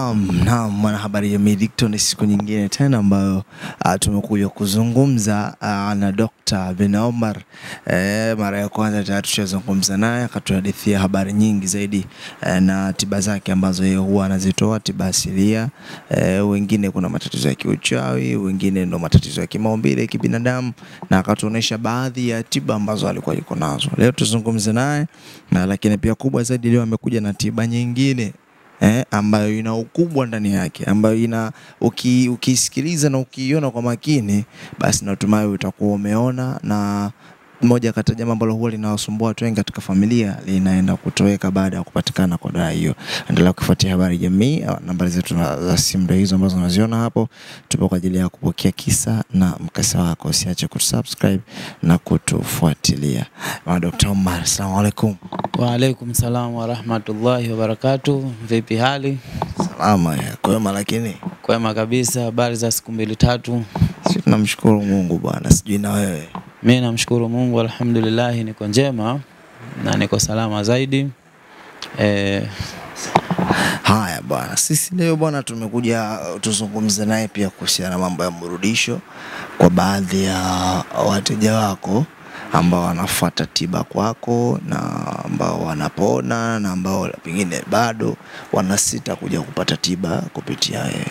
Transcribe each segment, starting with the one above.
Naam, naam, mwanahabari Jamii Dickton, ni siku nyingine tena ambayo uh, tumekuja kuzungumza uh, na Dr. bin Omar. Eh, mara ya kwanza tayari tushazungumza naye akatuhadithia habari nyingi zaidi eh, na tiba zake ambazo yeye huwa anazitoa tiba asilia. Eh, wengine kuna matatizo ya kiuchawi, wengine ndo matatizo ya kimaumbile kibinadamu, na akatuonesha baadhi ya tiba ambazo alikuwa yuko nazo. Leo tuzungumze naye na lakini pia kubwa zaidi, leo amekuja na tiba nyingine eh, ambayo ina ukubwa ndani yake, ambayo ina uki, ukisikiliza na ukiiona kwa makini, basi natumai utakuwa umeona na moja kati ya jambo ambalo huwa linawasumbua watu wengi katika familia linaenda kutoweka baada ya kupatikana kwa dawa hiyo. Endelea kufuatia habari jamii. ah, Nambari zetu na- za simu hizo ambazo unaziona hapo. Tupo kwa ajili ya kupokea kisa na mkasa wako. Usiache kutusubscribe na kutufuatilia. Dr. Omar, asalamu alaikum. Waalaikum salam wa barakatuh. Vipi hali? Salama ya kwema, lakini Kwema kabisa. Habari za siku mbili tatu? si tunamshukuru Mungu bwana, sijui na wewe. Mi namshukuru Mungu, alhamdulillahi, niko njema na niko salama zaidi. E, Haya bwana, sisi leo bwana tumekuja tuzungumze naye pia kuhusiana na mambo ya mrudisho kwa baadhi ya wateja wako ambao wanafuata tiba kwako na ambao wanapona na ambao pengine bado wanasita kuja kupata tiba kupitia wewe.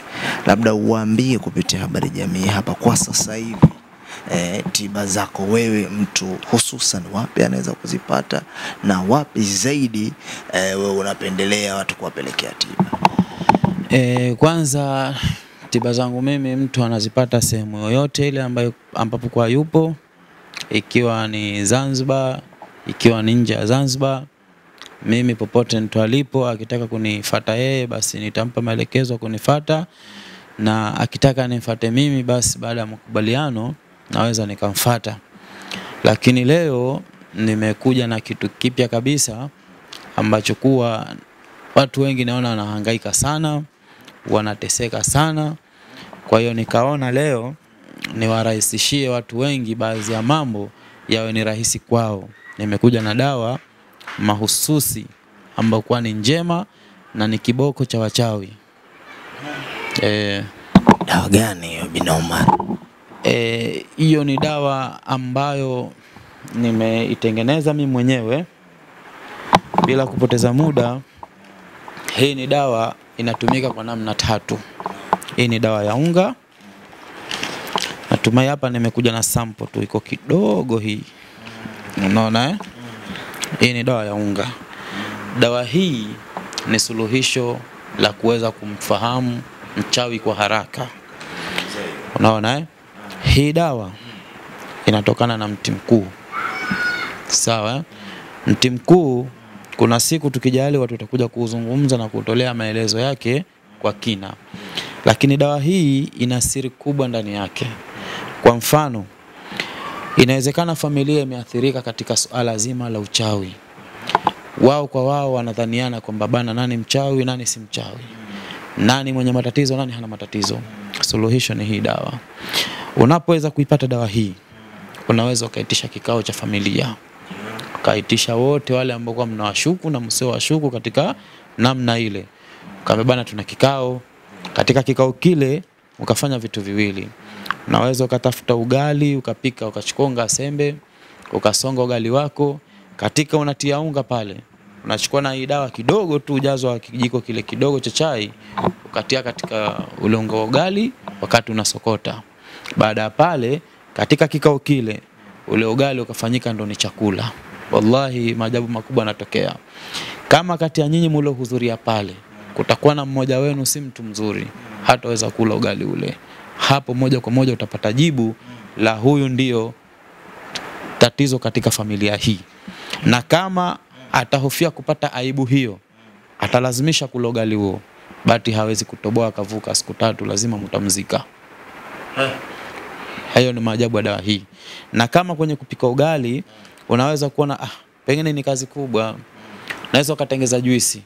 Labda uwaambie kupitia Habari Jamii hapa kwa sasa hivi eh, tiba zako wewe mtu hususan wapi anaweza kuzipata na wapi zaidi eh, wewe unapendelea watu kuwapelekea tiba? e, kwanza tiba zangu mimi mtu anazipata sehemu yoyote ile ambayo ambapo kwa yupo, ikiwa ni Zanzibar, ikiwa ni nje ya Zanzibar. Mimi popote mtu alipo akitaka kunifata yeye, basi nitampa maelekezo ya kunifata, na akitaka nimfate mimi, basi baada ya makubaliano naweza nikamfata. Lakini leo nimekuja na kitu kipya kabisa ambacho kuwa watu wengi naona wanahangaika sana, wanateseka sana. Kwa hiyo nikaona leo niwarahisishie watu wengi baadhi ya mambo yawe ni rahisi kwao. Nimekuja na dawa mahususi ambayo kuwa ni njema na ni kiboko cha wachawi. Eh, Dawa gani hiyo binoma? Eh, hiyo e, ni dawa ambayo nimeitengeneza mimi mwenyewe bila kupoteza muda. Hii ni dawa inatumika kwa namna tatu. Hii ni dawa ya unga. Natumai hapa nimekuja na sample tu, iko kidogo hii, unaona eh? Hii ni dawa ya unga. Dawa hii ni suluhisho la kuweza kumfahamu mchawi kwa haraka, unaona eh? Hii dawa inatokana na mti mkuu, sawa? Mti mkuu, kuna siku tukijali watu watakuja kuuzungumza na kutolea maelezo yake kwa kina, lakini dawa hii ina siri kubwa ndani yake. Kwa mfano, inawezekana familia imeathirika katika suala zima la uchawi. Wao kwa wao wanadhaniana kwamba bana, nani mchawi, nani si mchawi, nani mwenye matatizo, nani hana matatizo. Suluhisho ni hii dawa. Unapoweza kuipata dawa hii, unaweza ukaitisha kikao cha familia, ukaitisha wote wale ambao kwa mnawashuku na msio washuku katika namna ile, ukaambia bana, tuna kikao. Katika kikao kile ukafanya vitu viwili, unaweza ukatafuta ugali ukapika, ukachukua unga sembe, ukasonga ugali wako, katika unatia unga pale, unachukua na hii dawa kidogo tu, ujazo wa kijiko kile kidogo cha chai, ukatia katika wa ugali wakati unasokota. Baada ya pale, katika kikao kile, ule ugali ukafanyika ndo ni chakula. Wallahi, maajabu makubwa yanatokea. Kama kati ya nyinyi mliohudhuria pale kutakuwa na mmoja wenu si mtu mzuri, hataweza kula ugali ule, hapo moja kwa moja utapata jibu la huyu ndio tatizo katika familia hii, na kama atahofia kupata aibu hiyo, atalazimisha kula ugali huo, bati hawezi kutoboa akavuka siku tatu, lazima mtamzika. Hayo ni maajabu ya dawa hii. Na kama kwenye kupika ugali unaweza kuona ah, pengine ni kazi kubwa, naweza ukatengeza juisi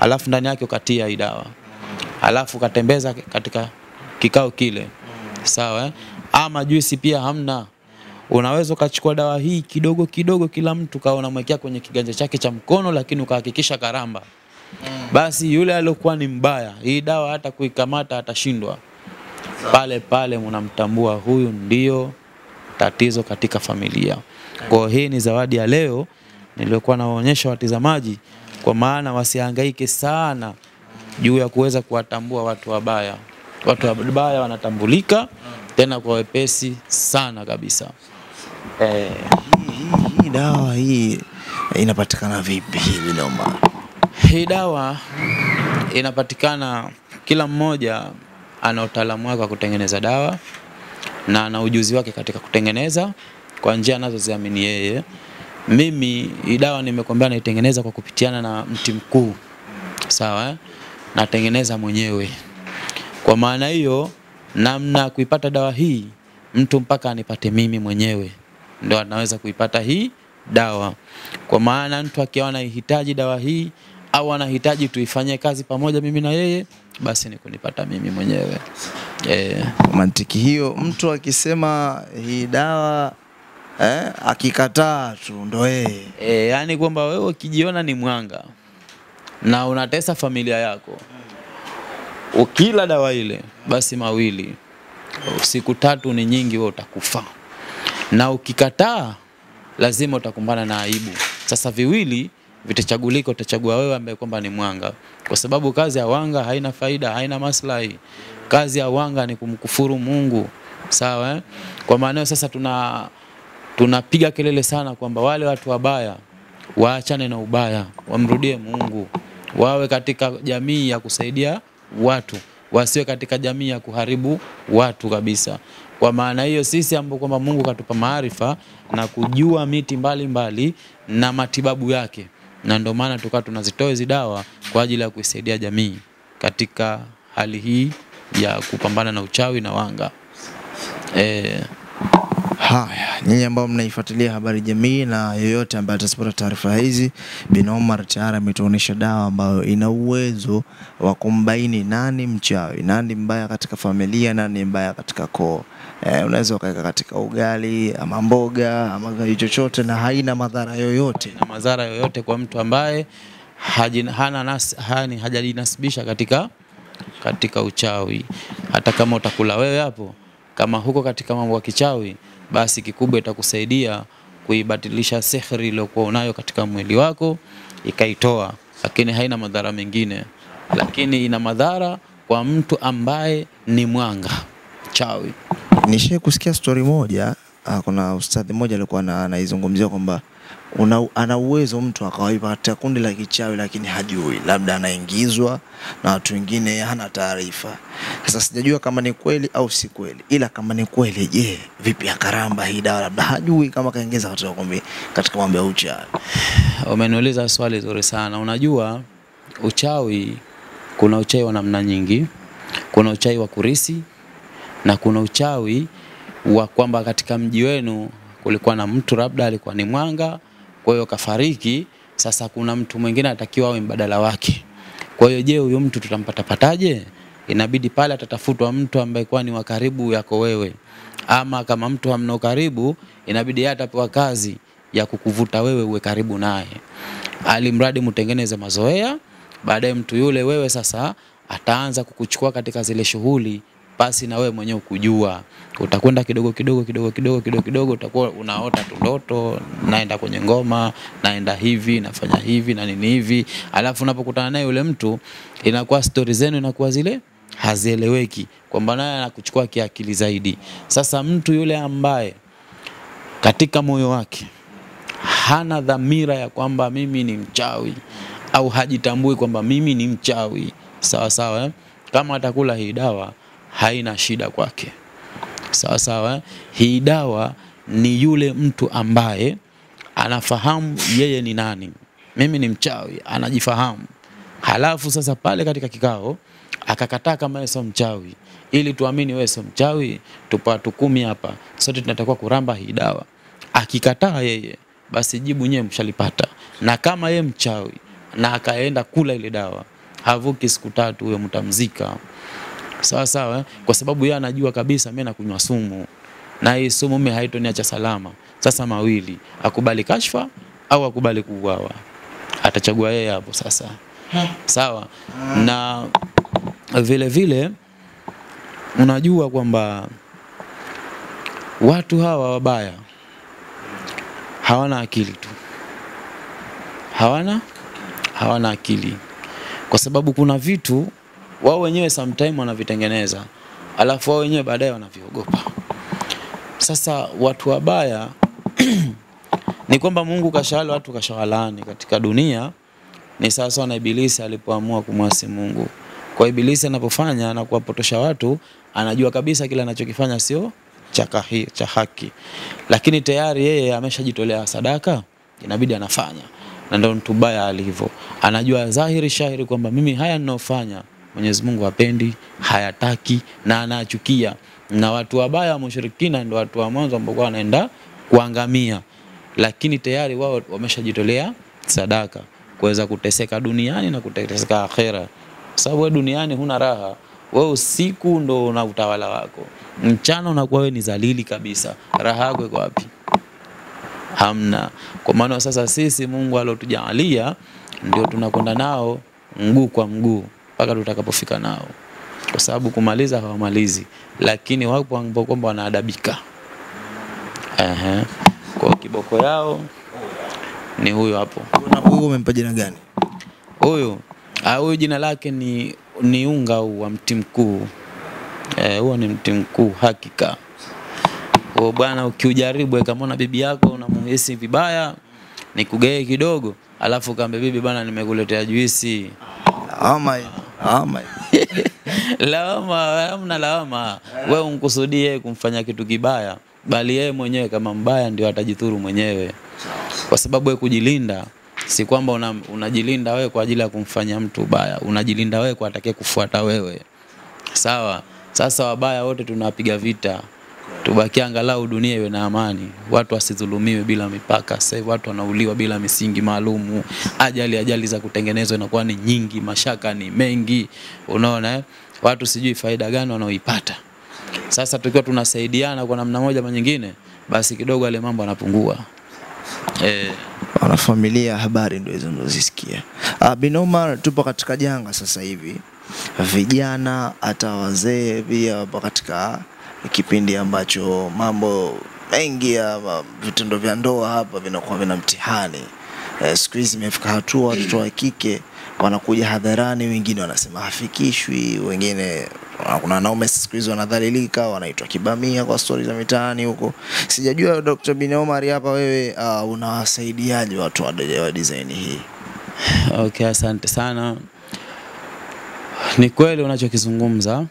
alafu ndani yake ukatia hii dawa alafu ukatembeza katika kikao kile, sawa eh? Ama juisi pia hamna, unaweza ukachukua dawa hii kidogo kidogo, kila mtu kawa unamwekea kwenye kiganja chake cha mkono, lakini ukahakikisha karamba basi yule aliyokuwa ni mbaya, hii dawa hata kuikamata atashindwa. Pale pale mnamtambua huyu ndio tatizo katika familia. Kwa hii ni zawadi ya leo niliyokuwa nawaonyesha watizamaji, kwa maana wasihangaike sana juu ya kuweza kuwatambua watu wabaya. Watu wabaya wanatambulika tena kwa wepesi sana kabisa. Eh, Hii, hii dawa hii inapatikana vipi hivi Noma? hii dawa inapatikana, kila mmoja ana utaalamu wake wa kutengeneza dawa na ana ujuzi wake katika kutengeneza kwa njia anazoziamini yeye. Mimi hii dawa nimekwambia naitengeneza kwa kupitiana na mti mkuu, sawa eh? Natengeneza mwenyewe. Kwa maana hiyo, namna ya kuipata dawa hii, mtu mpaka anipate mimi mwenyewe ndo anaweza kuipata hii dawa. Kwa maana mtu akiwa anahitaji dawa hii au anahitaji tuifanye kazi pamoja mimi na yeye, basi ni kunipata mimi mwenyewe Yeah. Kwa mantiki hiyo, mtu akisema hii dawa eh, akikataa tu ndo yeye. E, yani kwamba wewe ukijiona ni mwanga na unatesa familia yako, ukila dawa ile, basi mawili, siku tatu ni nyingi, wewe utakufa, na ukikataa, lazima utakumbana na aibu. Sasa viwili vitachagulika, utachagua wewe ambaye kwamba ni mwanga, kwa sababu kazi ya wanga haina faida, haina maslahi. Kazi ya wanga ni kumkufuru Mungu, sawa eh? Kwa maana sasa tuna tunapiga kelele sana kwamba wale watu wabaya waachane na ubaya, wamrudie Mungu, wawe katika jamii ya kusaidia watu, wasiwe katika jamii ya kuharibu watu kabisa. Kwa maana hiyo sisi ambao kwamba Mungu katupa maarifa na kujua miti mbalimbali mbali, na matibabu yake, na ndio maana tukawa tunazitoa hizi dawa kwa ajili ya kuisaidia jamii katika hali hii ya kupambana na uchawi na wanga eh. Haya, nyinyi ambao mnaifuatilia habari jamii na yoyote ambaye atazipata taarifa hizi, Bin Omar tayari ametuonyesha dawa ambayo ina uwezo wa kumbaini nani mchawi, nani mbaya katika familia, nani mbaya katika koo. E, unaweza ukaweka katika ugali ama mboga ama chochote na haina madhara yoyote. na madhara yoyote kwa mtu ambaye hana nas, hani, hajajinasibisha katika, katika uchawi. Hata kama utakula wewe hapo, kama huko katika mambo ya kichawi, basi kikubwa itakusaidia kuibatilisha sihri iliyokuwa unayo katika mwili wako ikaitoa, lakini haina madhara mengine, lakini ina madhara kwa mtu ambaye ni mwanga. Chawi. Nishai kusikia stori moja, ah, kuna ustadhi mmoja alikuwa anaizungumzia kwamba una, ana uwezo mtu akawaipata kundi la kichawi lakini hajui, labda anaingizwa na watu wengine, hana taarifa. Sasa sijajua kama ni kweli au si kweli, ila kama ni kweli, je, vipi akaramba hii dawa, labda hajui kama kaingiza watu kumbi, katika mambo ya uchawi. Umeniuliza swali zuri sana. Unajua uchawi, kuna uchawi wa namna nyingi. Kuna uchawi wa kurisi na kuna uchawi wa kwamba katika mji wenu kulikuwa na mtu labda alikuwa ni mwanga, kwa hiyo kafariki. Sasa kuna mtu mwingine atakiwa awe mbadala wake. Kwa hiyo je, huyo mtu tutampata pataje? Inabidi pale atatafutwa mtu ambaye kwa ni wa karibu yako wewe, ama kama mtu hamna karibu inabidi yeye atapewa kazi ya kukuvuta wewe uwe karibu naye, alimradi mtengeneze mazoea. Baadaye mtu yule wewe sasa ataanza kukuchukua katika zile shughuli basi na wewe mwenyewe kujua, utakwenda kidogo kidogo kidogo kidogo kidogo kidogo, utakuwa unaota tu ndoto, naenda kwenye ngoma, naenda hivi, nafanya hivi na nini hivi, alafu unapokutana naye yule mtu, inakuwa stori zenu inakuwa zile hazieleweki, kwamba naye anakuchukua kiakili zaidi. Sasa mtu yule ambaye katika moyo wake hana dhamira ya kwamba mimi ni mchawi au hajitambui kwamba mimi ni mchawi, sawa sawa eh? Kama atakula hii dawa haina shida kwake, sawa sawa? Hii dawa ni yule mtu ambaye anafahamu yeye ni nani, mimi ni mchawi, anajifahamu. Halafu sasa pale katika kikao akakataa kama yeye sio mchawi, ili tuamini wewe sio mchawi, tupa watu kumi hapa, sote tunatakiwa kuramba hii dawa. Akikataa yeye, basi jibu nyewe mshalipata. Na kama yeye mchawi na akaenda kula ile dawa, havuki siku tatu, huyo mtamzika. Sawa sawa, eh? kwa sababu yeye anajua kabisa mimi nakunywa sumu na hii sumu mimi haitoniacha salama. Sasa mawili, akubali kashfa au akubali kuuawa, atachagua yeye hapo sasa. sawa na vile vile unajua kwamba watu hawa wabaya hawana akili tu hawana hawana akili kwa sababu kuna vitu wao wenyewe sometime wanavitengeneza alafu wao wenyewe baadaye wanaviogopa sasa watu wabaya ni kwamba Mungu kashawala watu kashawalaani katika dunia ni sawa sawa na Ibilisi alipoamua kumwasi Mungu. Kwa Ibilisi anapofanya na kuwapotosha watu, anajua kabisa kile anachokifanya sio cha haki, lakini tayari yeye ameshajitolea sadaka, inabidi anafanya, na ndio mtu baya alivyo. Anajua dhahiri shahiri kwamba mimi haya ninayofanya Mwenyezi Mungu hapendi, hayataki na anachukia, na watu wabaya wa mushirikina ndio watu wa mwanzo ambao wanaenda kuangamia lakini tayari wao wameshajitolea sadaka kuweza kuteseka duniani na kuteseka akhera, sababu wewe duniani huna raha. Wewe usiku ndo una utawala wako, mchana unakuwa wewe ni zalili kabisa. Raha yako iko wapi? Hamna. Kwa maana sasa sisi Mungu alotujaalia ndio tunakwenda nao mguu kwa mguu mpaka tutakapofika nao, kwa sababu kumaliza hawamalizi, lakini wapo ambao kwamba wanaadabika. Ehe. Kwa kiboko yao ni huyo hapo. Na huyu umempa jina gani? Huyu ah, huyu jina lake ni, ni unga huu wa mti mkuu eh, huo ni mti mkuu hakika. Kwa bwana, ukiujaribu kama bibi yako unamuhisi vibaya, nikugee kidogo, alafu kaambia bibi bwana, nimekuletea juisi Oh hii. Lawama lawama, hamna lawama. Wewe unkusudie kumfanya kitu kibaya, bali yeye mwenyewe kama mbaya ndio atajidhuru mwenyewe, kwa sababu wewe kujilinda si kwamba una, unajilinda wewe kwa ajili ya kumfanya mtu ubaya, unajilinda wewe kwa atakaye kufuata wewe. Sawa. Sasa wabaya wote tunawapiga vita, tubakie angalau dunia iwe na amani, watu wasidhulumiwe bila mipaka. Sasa watu wanauliwa bila misingi maalumu, ajali ajali za kutengenezwa inakuwa ni nyingi, mashaka ni mengi, unaona eh? Watu sijui faida gani wanaoipata. Sasa tukiwa tunasaidiana kwa namna moja ama nyingine, basi kidogo yale mambo yanapungua. Eh, Wanafamilia habari ndio hizo mnazisikia. Ah, bin Omar, tupo katika janga sasa hivi, vijana hata wazee pia wapo katika kipindi ambacho mambo mengi ya vitendo vya ndoa hapa vinakuwa vina mtihani. Eh, siku hizi imefika hatua watoto wa kike wanakuja hadharani, wengine wanasema hafikishwi, wengine kuna wanaume siku hizi wanadhalilika, wanaitwa kibamia kwa stori za mitaani huko. Sijajua Dr. Bin Omar hapa wewe uh, unawasaidiaje watu wa, wa design hii? Okay, asante sana. Ni kweli unachokizungumza,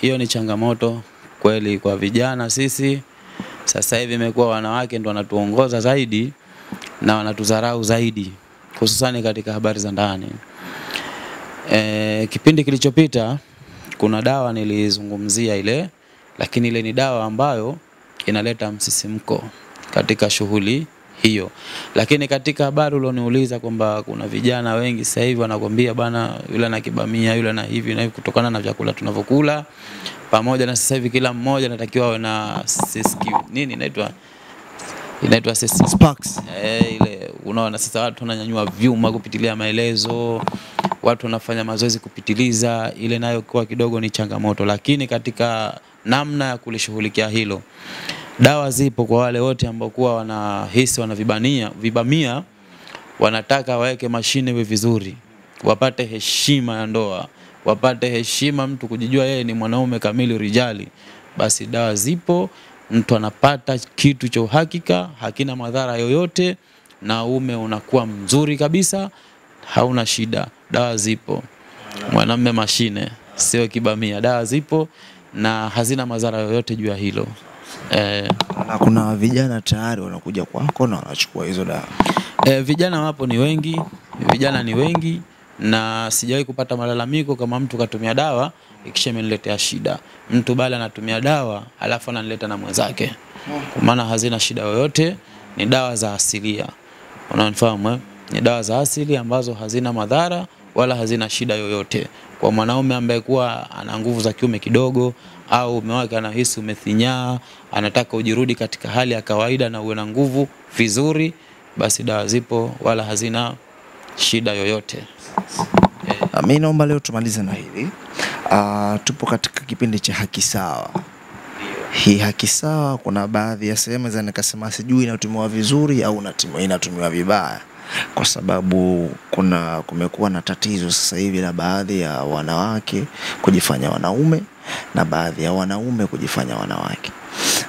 hiyo ni changamoto kweli kwa vijana. Sisi sasa hivi imekuwa wanawake ndo wanatuongoza zaidi na wanatudharau zaidi, hususani katika habari za ndani. E, kipindi kilichopita kuna dawa nilizungumzia ile, lakini ile ni dawa ambayo inaleta msisimko katika shughuli hiyo. Lakini katika habari ulioniuliza kwamba kuna vijana wengi sasa hivi wanakwambia bana, yule na kibamia, yule na hivi na hivi, kutokana na vyakula tunavyokula, pamoja na sasa hivi kila mmoja anatakiwa awe na nini inaitwa inaitwa Sparks. Eh, ile unaona sasa watu wananyanyua vyuma kupitilia maelezo, watu wanafanya mazoezi kupitiliza, ile nayo kwa kidogo ni changamoto, lakini katika namna ya kulishughulikia hilo, dawa zipo kwa wale wote ambao kuwa wanahisi wanavibania vibamia, wanataka waweke mashine iwe vizuri, wapate heshima ya ndoa, wapate heshima, mtu kujijua yeye ni mwanaume kamili rijali, basi dawa zipo, mtu anapata kitu cha uhakika, hakina madhara yoyote, na ume unakuwa mzuri kabisa, hauna shida. Dawa zipo, mwanamume mashine, sio kibamia. Dawa zipo na hazina madhara yoyote juu ya hilo eh. Na kuna vijana tayari wanakuja kwako na wanachukua hizo dawa. E, vijana wapo ni wengi, vijana ni wengi na sijawahi kupata malalamiko kama mtu katumia dawa ikisha imeniletea shida. Mtu bali anatumia dawa alafu ananileta na mwenzake, kwa maana hazina shida yoyote, ni dawa za asilia. Unanifahamu eh? Ni dawa za asili ambazo hazina madhara wala hazina shida yoyote. Kwa mwanaume ambaye kuwa ana nguvu za kiume kidogo au mume wake anahisi umethinyaa, anataka ujirudi katika hali ya kawaida na uwe na nguvu vizuri, basi dawa zipo wala hazina shida yoyote. Eh. mi naomba leo tumalize na hili uh, tupo katika kipindi cha haki sawa. Hii haki sawa, kuna baadhi ya sehemu za nikasema sijui inatumiwa vizuri au inatumiwa vibaya, kwa sababu kuna kumekuwa na tatizo sasa hivi la baadhi ya wanawake kujifanya wanaume na baadhi ya wanaume kujifanya wanawake.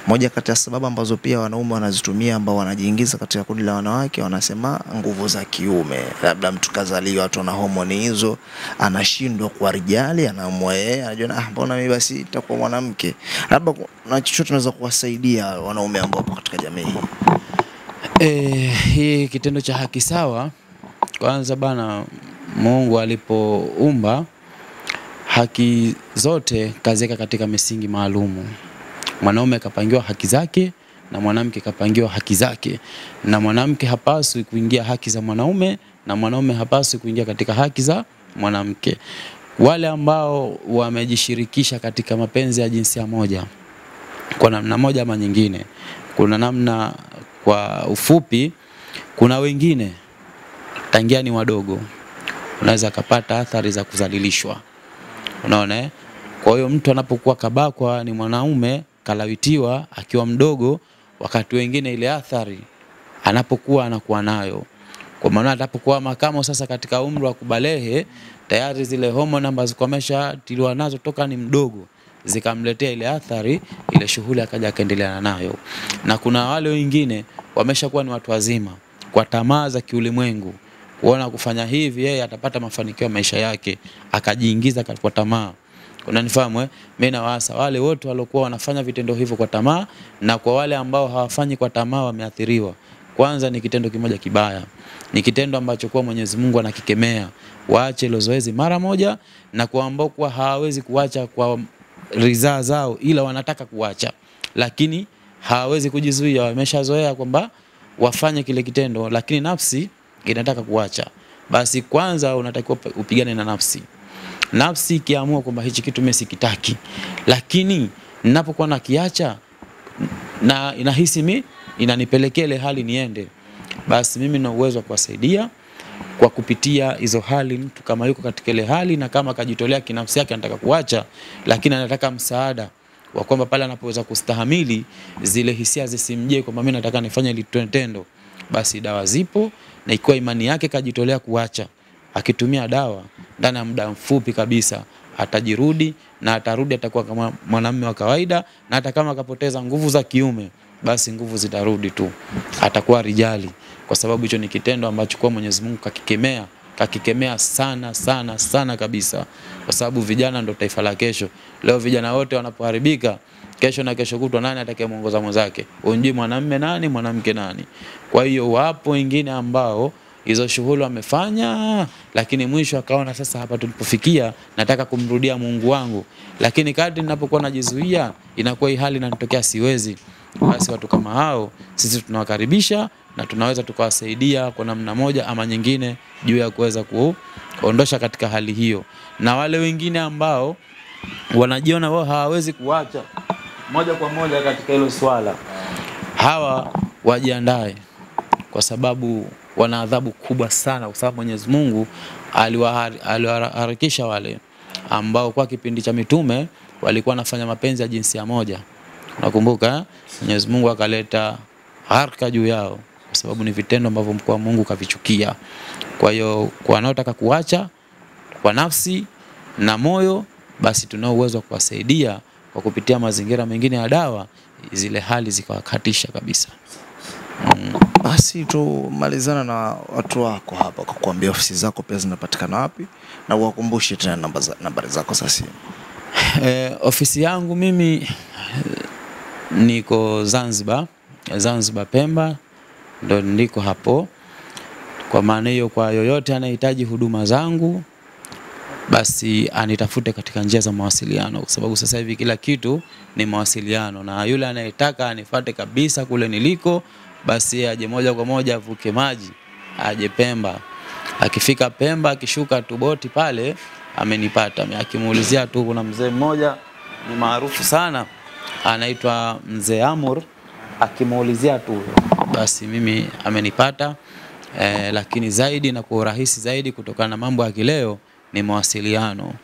Moja kati ya sababu ambazo pia wanaume wanazitumia ambao wanajiingiza katika kundi la wanawake, wanasema nguvu za kiume. Labda mtu kazaliwa tu na homoni hizo, anashindwa kuwa rijali, anaamua yeye, anajiona ah, mbona mimi basi nitakuwa mwanamke. Labda na chochote tunaweza kuwasaidia wanaume ambao wapo katika jamii hii. Eh, hii kitendo cha haki sawa, kwanza bana, Mungu alipoumba haki zote kaziweka katika misingi maalumu. Mwanaume kapangiwa haki zake na mwanamke kapangiwa haki zake, na mwanamke hapaswi kuingia haki za mwanaume na mwanaume hapaswi kuingia katika haki za mwanamke. Wale ambao wamejishirikisha katika mapenzi ya jinsia moja kwa namna moja ama nyingine, kuna namna, kwa ufupi, kuna wengine tangia ni wadogo, unaweza akapata athari za kuzalilishwa. Unaona eh? Kwa hiyo mtu anapokuwa kabakwa ni mwanaume kalawitiwa akiwa mdogo, wakati wengine ile athari anapokuwa anakuwa nayo, kwa maana atapokuwa makamo sasa katika umri wa kubalehe, tayari zile homoni ambazo kwa ameshatiliwa nazo toka ni mdogo zikamletea ile athari, ile shughuli akaja akaendelea nayo. Na kuna wale wengine wameshakuwa ni watu wazima kwa tamaa za kiulimwengu, kuona kufanya hivi yeye atapata mafanikio ya maisha yake, akajiingiza kwa tamaa. Unanifahamu eh? Mimi nawaasa wale wote waliokuwa wanafanya vitendo hivyo kwa tamaa, na kwa wale ambao hawafanyi kwa tamaa wameathiriwa. Kwanza ni kitendo kimoja kibaya, ni kitendo ambacho kwa Mwenyezi Mungu anakikemea, waache hilo zoezi mara moja, na kwa ambao kuwa hawawezi kuacha kwa ridhaa zao, ila wanataka kuacha, lakini hawawezi kujizuia, wameshazoea kwamba wafanye kile kitendo, lakini nafsi inataka kuacha. Basi kwanza unatakiwa upigane na nafsi. Nafsi ikiamua kwamba hichi kitu mimi sikitaki, lakini ninapokuwa nakiacha na inahisi mi inanipelekea ile hali niende, basi mimi na uwezo wa kuwasaidia kwa kupitia hizo hali. Mtu kama yuko katika ile hali na kama akajitolea kinafsi yake anataka kuacha, lakini anataka msaada wa kwamba pale anapoweza kustahamili zile hisia zisimjie kwamba mimi nataka nifanye ile tendo, basi dawa zipo, na ikiwa imani yake kajitolea kuacha, akitumia dawa ndani ya muda mfupi kabisa atajirudi na atarudi, atakuwa kama mwanamume wa kawaida, na hata kama akapoteza nguvu za kiume, basi nguvu zitarudi tu, atakuwa rijali, kwa sababu hicho ni kitendo ambacho kwa Mwenyezi Mungu kakikemea, kakikemea sana sana sana kabisa, kwa sababu vijana ndo taifa la kesho. Leo vijana wote wanapoharibika, kesho na kesho kutwa, nani atakayemuongoza mwenzake? Unjui mwanamme nani, mwanamke nani? Kwa hiyo wapo wengine ambao hizo shughuli wamefanya, lakini mwisho akaona sasa, hapa tulipofikia, nataka kumrudia Mungu wangu, lakini kadri ninapokuwa najizuia, inakuwa hii hali inanitokea, siwezi. Basi watu kama hao sisi tunawakaribisha na tunaweza tukawasaidia kwa namna moja ama nyingine juu ya kuweza kuondosha katika hali hiyo, na wale wengine ambao wanajiona wao hawawezi kuacha moja kwa moja katika hilo swala, hawa wajiandae kwa sababu wana adhabu kubwa sana, kwa sababu Mwenyezi Mungu aliwaharakisha wale ambao kwa kipindi cha mitume walikuwa wanafanya mapenzi ya jinsia moja. Nakumbuka Mwenyezi Mungu akaleta haraka juu yao, kwa sababu ni vitendo ambavyo mkuu wa Mungu kavichukia. Kwa hiyo kwa wanaotaka kuacha kwa nafsi na moyo, basi tunao uwezo wa kuwasaidia kwa kupitia mazingira mengine ya dawa, zile hali zikawakatisha kabisa. Mm. Basi tumalizana na watu wako hapa kwa kuambia ofisi zako pia zinapatikana wapi, na uwakumbushe tena namba za, nambari zako za simu. Eh, ofisi yangu mimi niko Zanzibar, Zanzibar Pemba, ndo niko hapo. Kwa maana hiyo, kwa yoyote anayehitaji huduma zangu basi anitafute katika njia za mawasiliano, kwa sababu sasa hivi kila kitu ni mawasiliano, na yule anayetaka anifate kabisa kule niliko basi aje moja kwa moja avuke maji aje Pemba. Akifika Pemba, akishuka tu boti pale amenipata. Akimuulizia tu, kuna mzee mmoja ni maarufu sana anaitwa Mzee Amur, akimuulizia tu basi mimi amenipata. e, lakini zaidi na kwa urahisi zaidi kutokana na mambo ya kileo ni mawasiliano.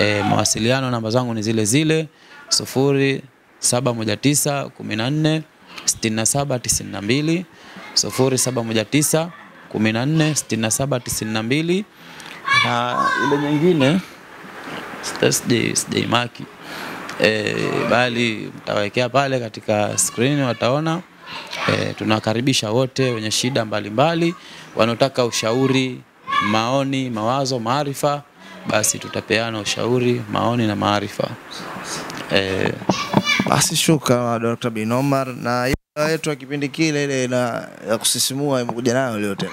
E, mawasiliano namba zangu ni zile zile sufuri saba moja tisa kumi na nne sitini ile nyingine sijaimaki e, bali mtawekea pale katika skrini wataona. E, tunawakaribisha wote wenye shida mbalimbali wanaotaka ushauri, maoni, mawazo, maarifa, basi tutapeana ushauri, maoni na maarifa. E, Basi shuka Dr. bin Omar, na yetu ya kipindi kile ile ya kusisimua imekuja nayo leo tena,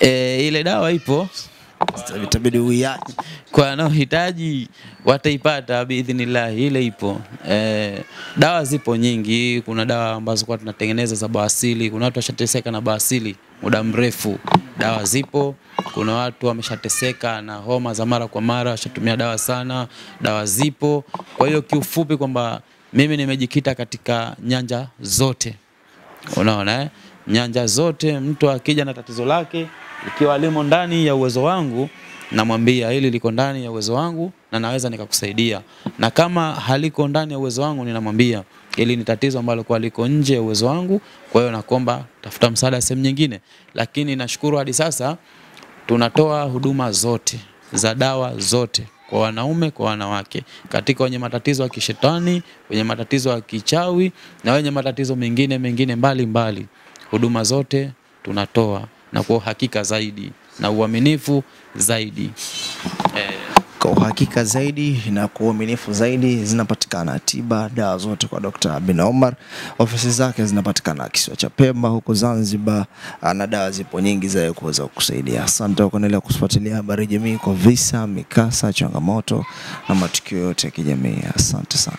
e, ile dawa ipo Sasa itabidi uiache. kwa wanaohitaji wataipata biidhinillah ile ipo. E, dawa zipo nyingi. Kuna dawa ambazo kwa tunatengeneza za bawasili. Kuna watu washateseka na bawasili muda mrefu, dawa zipo. Kuna watu wameshateseka na homa za mara kwa mara, washatumia dawa sana, dawa zipo. Kwa hiyo kiufupi kwamba mimi nimejikita katika nyanja zote Unaona eh? Nyanja zote, mtu akija na tatizo lake ikiwa limo ndani ya uwezo wangu, namwambia hili liko ndani ya uwezo wangu na naweza nikakusaidia, na kama haliko ndani ya uwezo wangu, ninamwambia hili ni tatizo ambalo kwa liko nje ya uwezo wangu, kwa hiyo nakomba tafuta msaada sehemu nyingine. Lakini nashukuru hadi sasa tunatoa huduma zote za dawa zote kwa wanaume kwa wanawake, katika wenye matatizo ya kishetani, wenye matatizo ya kichawi na wenye matatizo mengine mengine mbalimbali mbali. Huduma zote tunatoa na kwa uhakika zaidi na uaminifu zaidi. Eh, Kwa uhakika zaidi na kwa uaminifu zaidi zinapatikana tiba dawa zote kwa Dr. bin Omar. Ofisi zake zinapatikana kisiwa cha Pemba huko Zanzibar, ana na dawa zipo nyingi za kuweza kukusaidia. Asante kwa kuendelea kufuatilia habari jamii kwa visa, mikasa, changamoto na matukio yote ya kijamii. Asante sana.